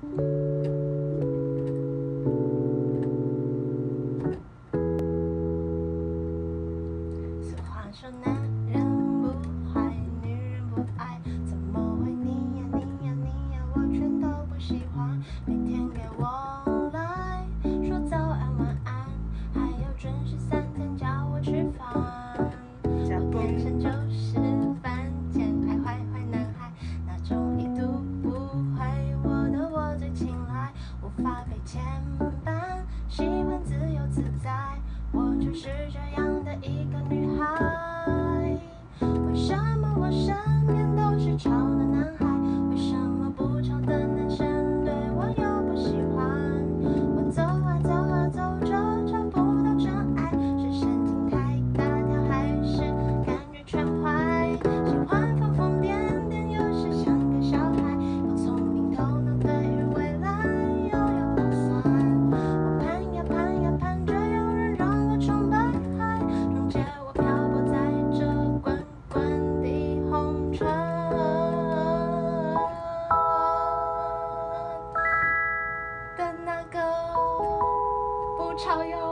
俗话说男人不坏女人不爱怎么会你呀你呀你呀我全都不喜欢每天给我我就是这样的一个女孩。超有